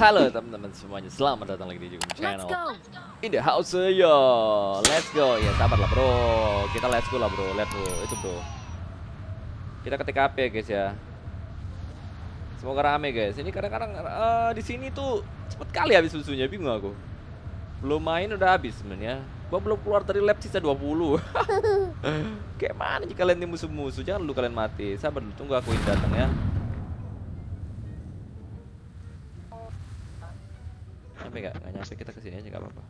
Halo teman-teman semuanya, selamat datang lagi di Let's Channel. go. In the house yo, let's go. Ya sabar lah bro, kita let's go lah bro, lihat bro, itu bro. Kita ketik HP ya guys ya. Semoga rame guys, ini kadang-kadang eh, di sini tuh cepet kali habis susunya, bingung aku. Belum main udah habis sebenarnya Gua belum keluar dari lab sisa 20 Kayak mana jika kalian nih musuh-musuh, jangan dulu kalian mati. Sabar dulu, tunggu aku datang ya Nyampe gak? Gak nyampe kita ke sini aja gak apa-apa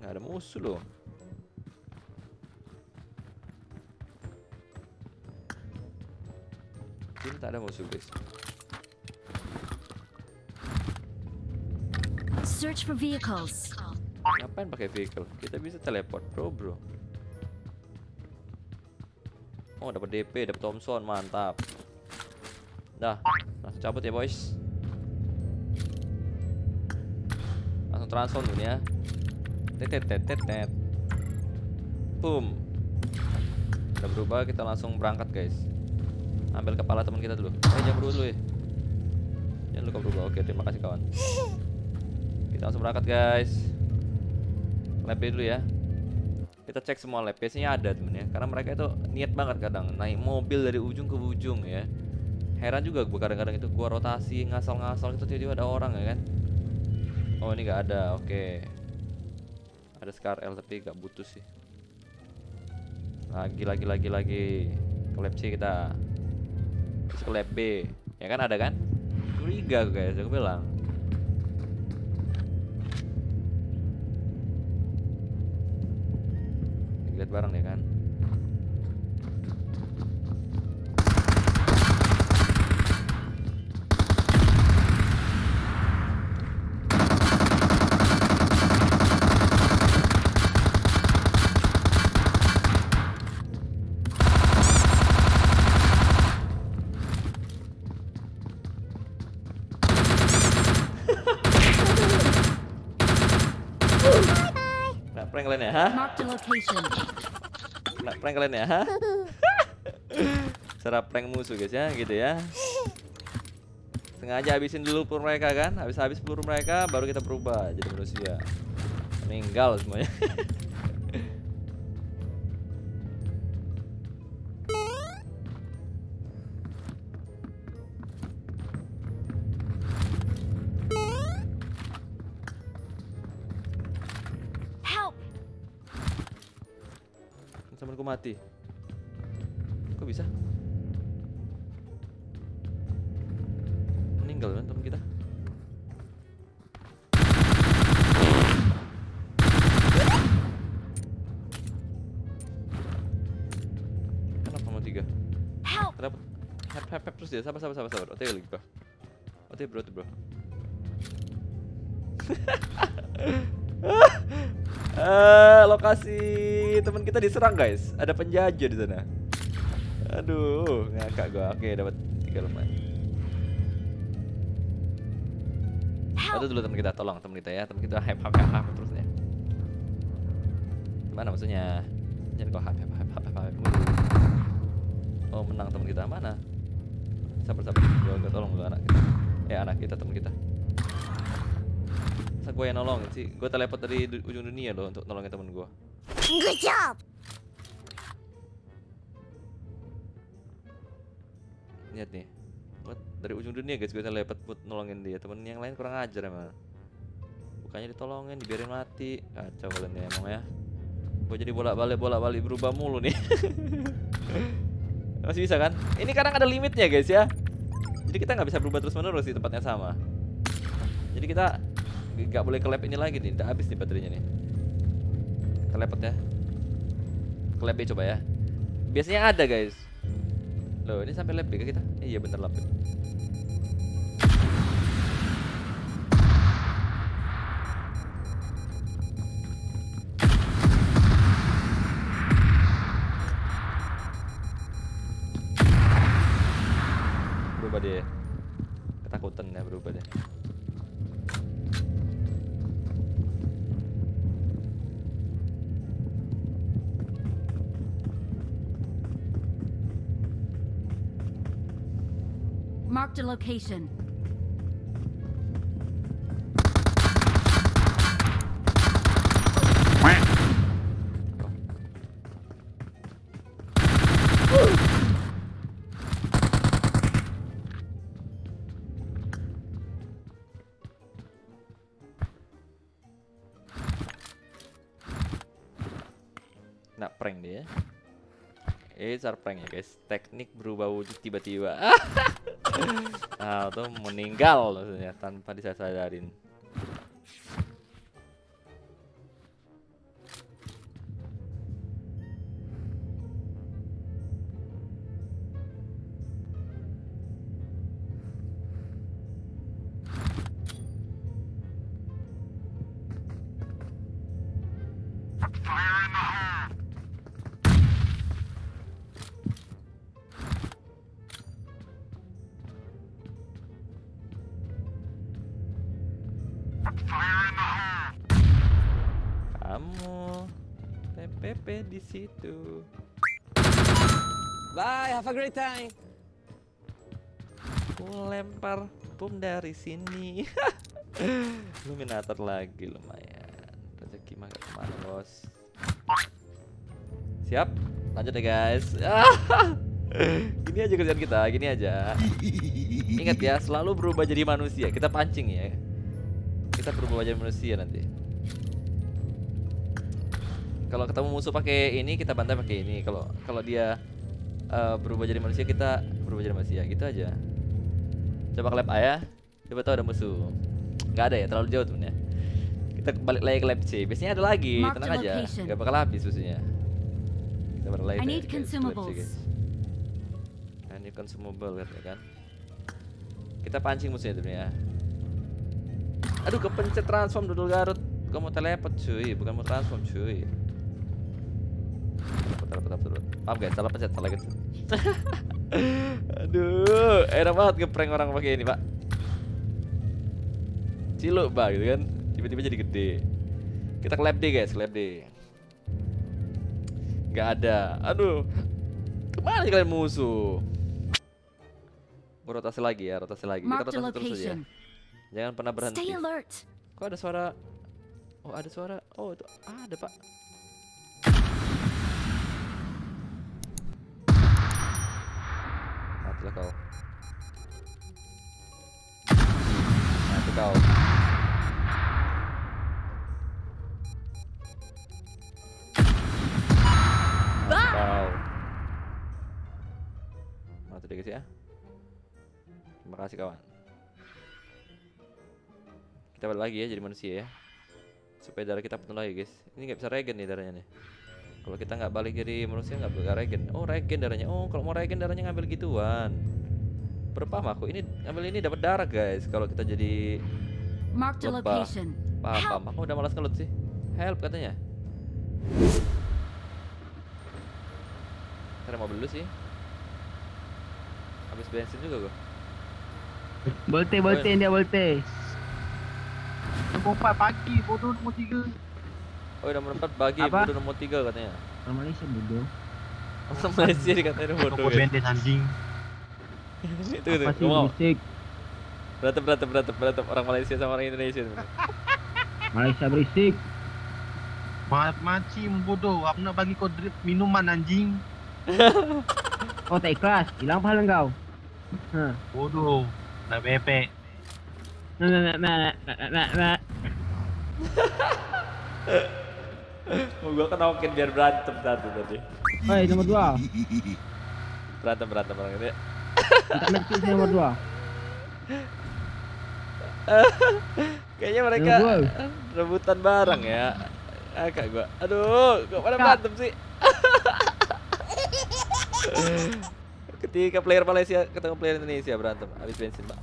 Gak ada musuh loh tak ada musuh guys Search for vehicles. Ngapain pakai vehicle? Kita bisa teleport bro bro Oh dapat DP, dapat Thompson, mantap Dah, langsung cabut ya boys. Langsung transfer dulu ya. Tet tet tet tet Boom. Udah berubah, kita langsung berangkat guys. Ambil kepala teman kita dulu. Eh jangan berubah dulu ya Jangan lupa berubah, oke terima kasih kawan. Kita langsung berangkat guys. Lab dulu ya. Kita cek semua lab biasanya ada temen ya. Karena mereka itu niat banget kadang naik mobil dari ujung ke ujung ya heran juga gue kadang-kadang itu gua rotasi ngasal-ngasal itu tiba-tiba ada orang ya kan? Oh ini nggak ada oke. Ada Scar L tapi gak butuh sih. Lagi lagi lagi lagi. Ke lab C kita. Terus B. Ya kan ada kan? Curiga gue guys aku bilang. Lihat bareng ya kan location. Nah, prank kalian ya, hah? Cara prank musuh guys ya, gitu ya. Sengaja habisin dulu peluru mereka kan, habis-habis peluru mereka baru kita berubah jadi manusia. Meninggal semuanya. mati. Kok bisa? Meninggal kan teman kita? Kenapa mau tiga? Kenapa? Hep hep hep terus dia. Sabar sabar sabar sabar. Oke lagi bro. Oke bro, oke bro. Eh, lokasi teman kita diserang guys. Ada penjajah di sana. Aduh, ngakak gua. Oke, dapat tiga lumayan. Ada dulu teman kita, tolong teman kita ya. Teman kita hype hype hype, hype terus ya. Gimana maksudnya? Jangan kau hype hype hype hype hype. Oh, menang teman kita. Mana? Sabar sabar. Gua, gua tolong dulu anak kita. Eh, anak kita teman kita. Gue yang nolongin sih? Gue teleport dari du- ujung dunia loh untuk nolongin temen gue. Good job! Lihat nih. Gua dari ujung dunia guys gue teleport buat nolongin dia. Temen yang lain kurang ajar emang. Bukannya ditolongin, dibiarin mati. Kacau kalian ya emang ya. Gue jadi bolak-balik bolak-balik berubah mulu nih. Masih bisa kan? Ini kadang ada limitnya guys ya. Jadi kita nggak bisa berubah terus menerus di tempat yang sama. Jadi kita nggak boleh ke lab ini lagi nih, udah habis nih baterainya nih. Teleport ya. Ke lab B coba ya. Biasanya ada guys. Loh ini sampai lab B ke kita? Iya bentar lab B. A location. Nah, prank dia. Eh? Eh, prank ya, guys. Teknik berubah wujud tiba-tiba. nah, itu meninggal maksudnya tanpa disadarin. TPP di situ. Bye, have a great time. Aku lempar bom dari sini. Luminator lagi lumayan. Rezeki mah ke mana bos. Siap, lanjut ya guys. gini aja kerjaan kita, gini aja. Ingat ya, selalu berubah jadi manusia. Kita pancing ya. Kita berubah jadi manusia nanti. Kalau ketemu musuh pakai ini, kita bantai pakai ini. Kalau kalau dia eh, berubah jadi manusia, kita berubah jadi manusia. Gitu aja. Coba ke lab A ya. Coba tahu ada musuh. Nggak ada ya, terlalu jauh temen ya. Kita balik lagi ke lab C. Biasanya ada lagi, Mark tenang aja. location. Nggak bakal habis musuhnya. Kita balik lagi ke lab C, guys. I need consumable katanya kan. Kita pancing musuhnya temen ya. Aduh kepencet transform dodol Garut. Gua mau teleport cuy, bukan mau transform cuy. Teleport, teleport, teleport. Maaf guys, salah pencet, salah pencet. Aduh, enak banget ngeprank orang pakai ini, Pak. Ciluk, Pak, gitu kan. Tiba-tiba jadi gede. Kita ke lab D, guys, ke lab D. Gak ada. Aduh. Ke mana nih kalian musuh? Gua rotasi lagi ya, rotasi lagi. Kita rotasi terus aja. location. Jangan pernah berhenti. Stay alert. Kok ada suara? Oh, ada suara. Oh, itu ada, Pak. Matilah kau. Mati kau. Kau. Mati ya. Terima kasih kawan. Kita balik lagi ya jadi manusia ya supaya darah kita penuh lagi guys ini nggak bisa regen nih darahnya nih kalau kita nggak balik jadi manusia nggak bisa regen. Oh regen darahnya. Oh kalau mau regen darahnya ngambil gituan. Berapa aku? Ini ngambil ini dapat darah guys kalau kita jadi a Lebah. location. paham paham. Aku udah malas ngelut sih. Help katanya. Cari mobil dulu sih. Habis bensin juga gua. Volte, volte, dia. Nombor 4 pagi, bodoh nombor 3. Oh nomor 4 bagi Apa? bodoh nomor 3 katanya Orang Malaysia bodoh. Orang Malaysia dikatain bodoh guys. bandit anjing. itu itu berisik? berantem berantem berantem berantem orang Malaysia sama orang Indonesia. Malaysia berisik. Ma macam bodoh. Aku nak bagi kau drip minuman anjing. Oh tak ikhlas, hilang pahala kau. Ha. Bodoh. Nak bebek. Nah, nah, nah, nah, nah, nah, nah, nah. Mau gua kenokin biar berantem satu tadi. Hei, nomor dua. Berantem berantem orang ini. Saya nomor dua. Kayaknya mereka rebutan barang ya. Agak gua. Aduh, gua pada berantem sih. Ketika player Malaysia ketemu player Indonesia berantem habis bensin, Pak.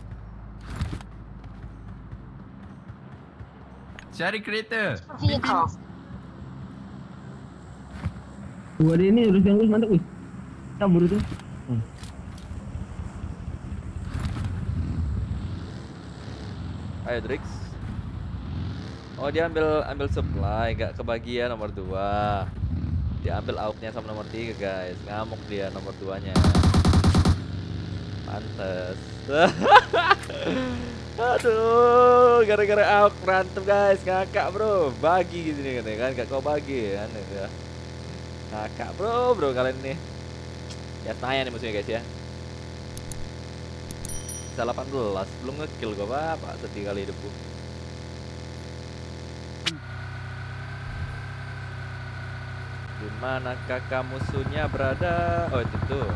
Cari kereta. Dua dia ni urus yang urus mantap weh. Tabur tu. Hmm. Ayo Drix. Oh dia ambil ambil supply, nggak kebagian nomor 2 Dia ambil auknya sama nomor 3 guys. Ngamuk dia nomor 2 nya. Mantap. Pantes. Aduh, gara-gara aku berantem guys, ngakak bro, bagi gitu nih katanya kan, gak kau bagi kan, ya. Ngakak bro, bro kalian nih. Ya tanya nih musuhnya guys ya. Bisa 18, belum ngekill gua apa, sedih kali hidupku. Di manakah kamu musuhnya berada? Oh itu tuh.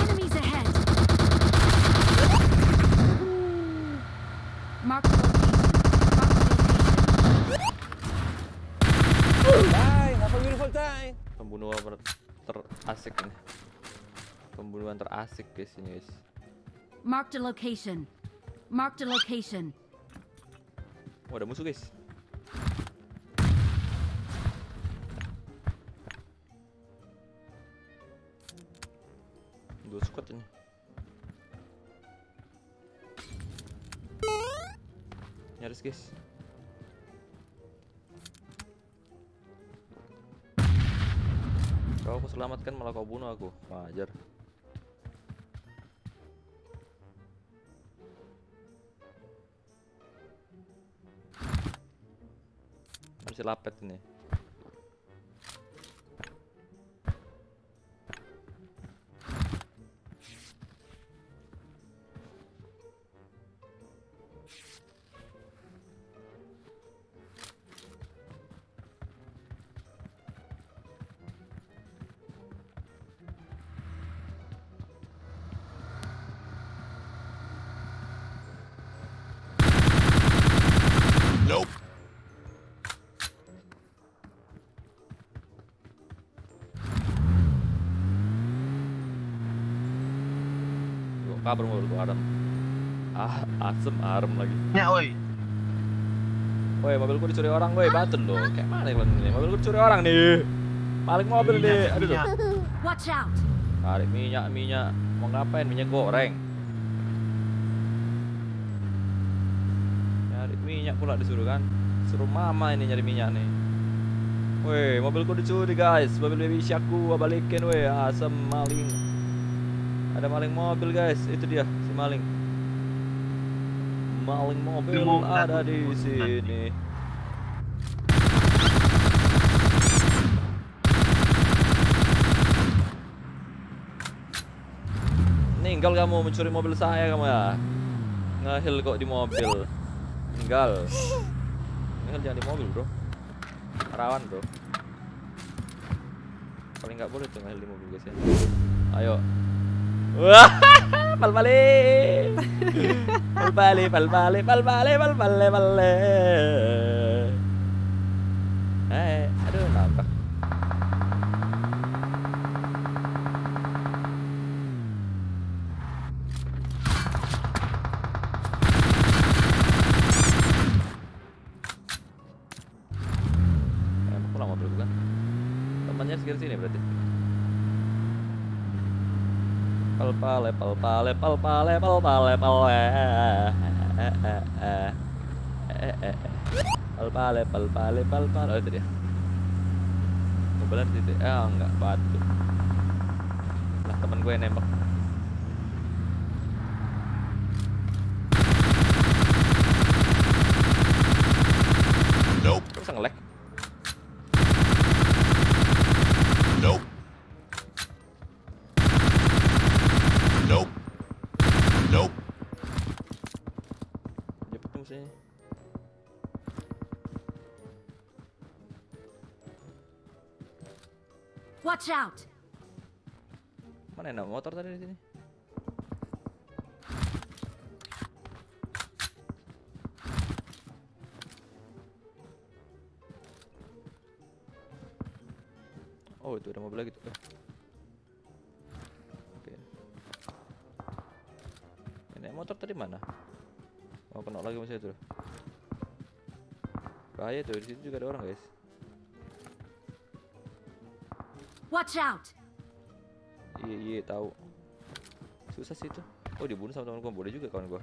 Enemies ahead. Mark the location. Mark the location. Pembunuhan ber- terasik nih. Terasik guys ini guys. Mark the location. Mark the location. Oh ada musuh guys. Dua squad ini. Nyaris guys. Kau aku selamatkan malah kau bunuh aku. Wajar. Masih lapet ini. Kabur mobil gua arem. Ah, asem arem lagi. Ya oi. Woi, mobil gua dicuri orang, woi, batin lo. Kayak mana yang ini? Mobil gua dicuri orang nih. Maling mobil nih. Aduh tuh. minyak. Watch out. Tarik minyak, minyak. Mau ngapain? Minyak goreng. Nyari minyak pula disuruh kan. Suruh mama ini nyari minyak nih. Woi, mobilku dicuri guys. Mobil baby sharkku balikin woi. Asam maling. Ada maling mobil guys. Itu dia si maling. Maling mobil ada di sini. Ninggal kamu mencuri mobil saya kamu ya. Ngehil kok di mobil. Ninggal. Ngehil jangan di mobil, Bro. Rawan, Bro. Paling nggak boleh tuh ngehil di mobil, guys ya. Ayo. Wah, pal balik. Pal balik, pal balik, pal balik, pal balik, balik. Eh, aduh, nabrak. Eh, mau pulang mobil bukan? Temannya sekitar sini berarti. Pal pale, pal pale, pal pale, pal pale, pale. Eh, eh, eh. Eh, eh, eh. Pal pale, pal pale, pal pale. Oh, itu dia. Mobilnya di situ. Eh, enggak, batu. Lah, temen gue yang nembak. Watch out. Mana yang motor tadi di sini? Oh, itu ada mobil lagi tuh. Eh. Oke. Ini motor tadi mana? Oh, kena lagi masih itu. Bahaya tuh, di situ juga ada orang, guys. Watch out. Iya iya tahu. Susah sih itu. Oh dibunuh sama teman gue boleh juga kawan gue.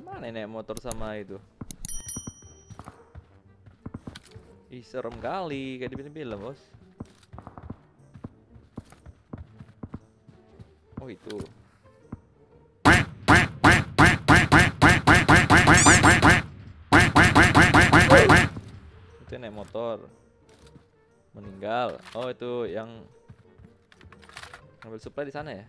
Mana ini motor sama itu? Ih serem kali kayak di film-film bos. Oh itu. Meninggal. Oh itu yang ngambil supply di sana ya?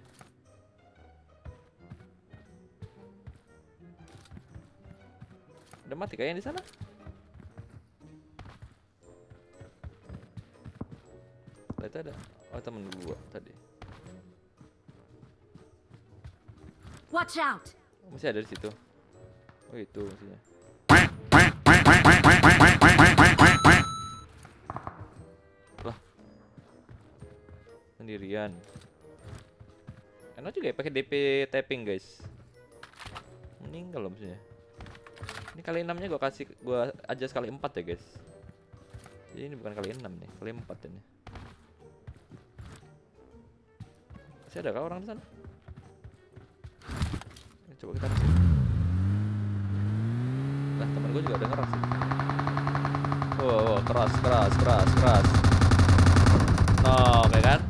Udah mati kayaknya di sana. Itu ada. Oh temen gua tadi. Watch out! Oh, masih ada di situ. Oh itu maksudnya. Sendirian. Enak juga ya pakai DP tapping guys. Meninggal loh maksudnya. Ini kali enamnya gua kasih gua aja sekali empat ya guys. Jadi ini bukan kali enam nih, kali empat ini. Masih ada kah orang di sana? Coba kita cek. Lah temen gue juga sih. Wow, wow, keras, keras, keras, keras. No, kayak kan?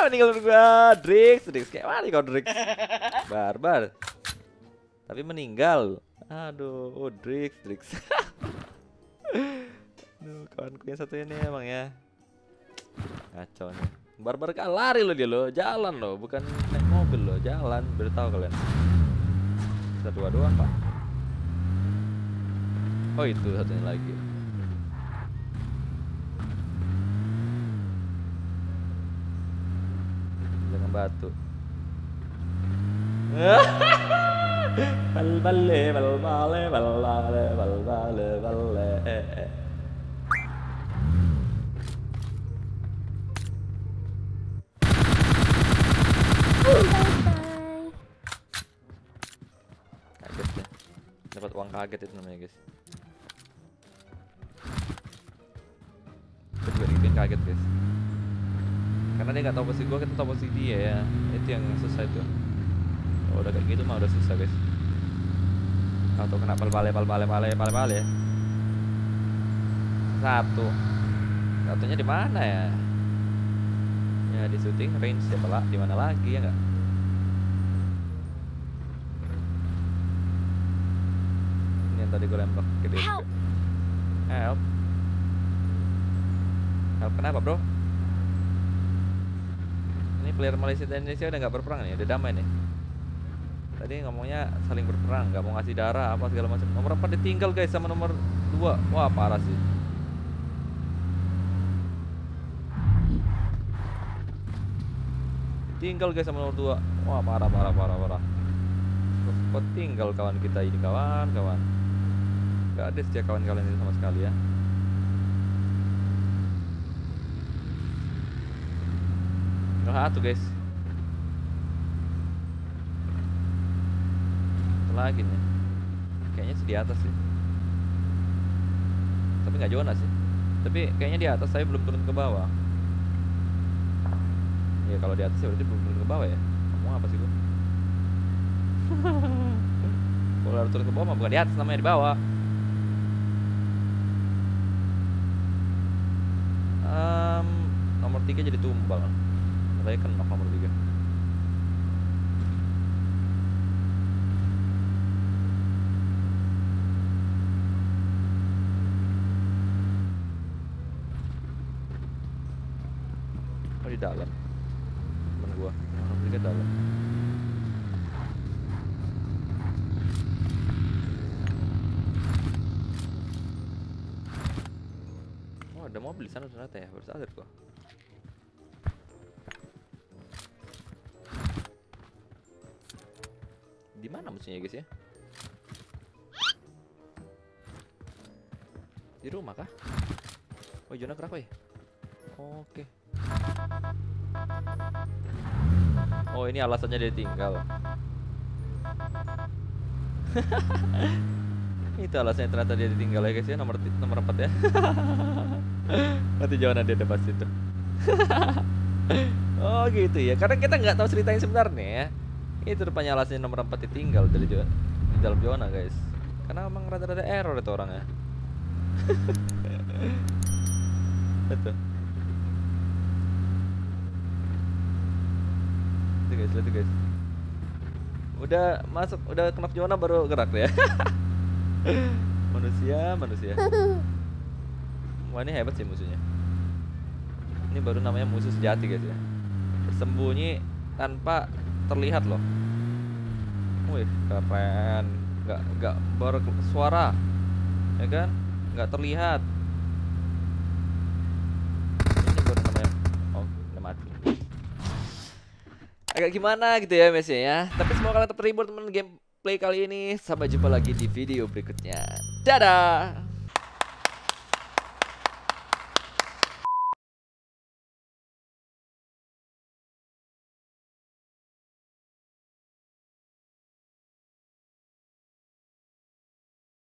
Ah, meninggal gua. Drix, Drix kayak mana kau Drix? Barbar. Tapi meninggal. Aduh, oh Drix, Drix. Duh, kawanku yang satu ini emang ya. Kacau nih. Barbar kan lari loh dia loh, jalan loh, bukan naik mobil loh, jalan. Biar tahu kalian. Kita dua doang pak. Oh itu satunya lagi. Batu. bal balle bal bale bal bale bal bale eh. kaget ya dapat uang kaget itu namanya guys gue juga kaget guys karena dia nggak tahu posisi gue kita tahu posisi dia ya. Itu yang susah itu kalau udah kayak gitu mah udah susah guys. Atau kena pal bale pal bale bale pal bale satu satunya di mana ya? Ya di syuting range siapa lah di mana lagi ya nggak? Ini yang tadi gue lempar ke dia. Help! help. Help kenapa bro ini player Malaysia dan Indonesia udah nggak berperang nih udah damai nih. Tadi ngomongnya saling berperang nggak mau ngasih darah apa segala macam. Nomor 4 ditinggal guys sama nomor 2 wah parah sih. Tinggal guys sama nomor 2 wah parah parah parah parah. Kok, tinggal kawan kita ini kawan kawan? Nggak ada sejak kawan kalian itu sama sekali ya Tinggal satu guys. Satu lagi nih? Kayaknya sih di atas sih. Tapi nggak Jonas sih. Tapi kayaknya di atas saya belum turun ke bawah. Ya kalau di atas ya berarti belum turun ke bawah ya? Ngomong apa sih gua? Kalau harus turun ke bawah mah bukan di atas namanya di bawah. Em, Nomor tiga jadi tumbal Katanya kenok nomor tiga Oh di dalam. Temen gua. Nomor tiga dalam. Oh ada mobil di sana ternyata ya? Baru sadar musuhnya guys ya? Di rumah kah? Oh zona kenapa ya? Oke. Oh ini alasannya dia tinggal. Itu alasannya ternyata dia ditinggal ya guys ya nomor nomor 4 ya. Nanti jawaban dia ada pas itu. Oh gitu ya. Karena kita nggak tahu ceritanya sebenarnya ya. Itu rupanya alasannya nomor 4 ditinggal dari di dalam zona guys. Karena emang rada-rada error itu orangnya. Betul. Itu guys, tuh guys. Udah masuk, udah kena zona baru gerak ya. manusia, manusia. Wah ini hebat sih musuhnya. Ini baru namanya musuh sejati guys ya. Bersembunyi tanpa terlihat loh. Wih keren. Nggak nggak bersuara, ya kan? Nggak terlihat. Ini baru namanya. Oh udah mati. Agak gimana gitu ya Messi ya. Tapi semoga kalian tetap terhibur teman gameplay kali ini. Sampai jumpa lagi di video berikutnya. Dadah.